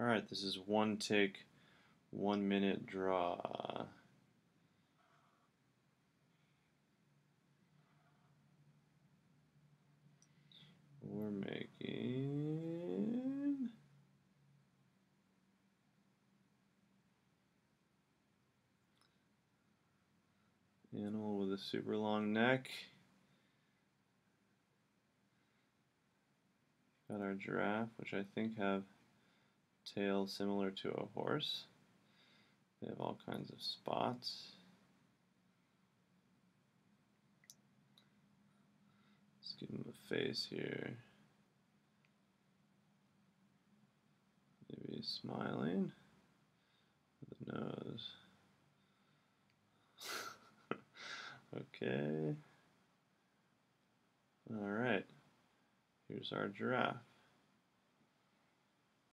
All right, this is one take, one minute draw. We're making animal with a super long neck. Got our giraffe, which I think have tail similar to a horse. They have all kinds of spots. Let's give him a face here. Maybe smiling The nose. okay. All right. Here's our giraffe.